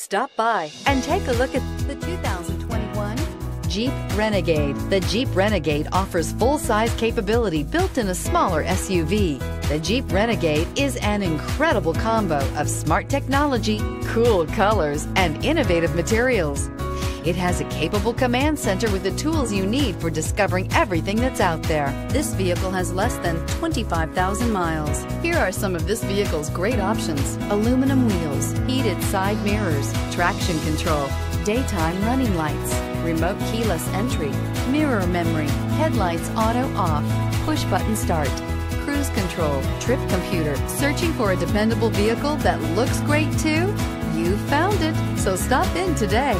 Stop by and take a look at the 2021 Jeep Renegade. The Jeep Renegade offers full-size capability built in a smaller SUV. The Jeep Renegade is an incredible combo of smart technology, cool colors, and innovative materials. It has a capable command center with the tools you need for discovering everything that's out there. This vehicle has less than 25,000 miles. Here are some of this vehicle's great options. Aluminum wheels, heated side mirrors, traction control, daytime running lights, remote keyless entry, mirror memory, headlights auto off, push button start, cruise control, trip computer. Searching for a dependable vehicle that looks great too? You found it, so stop in today.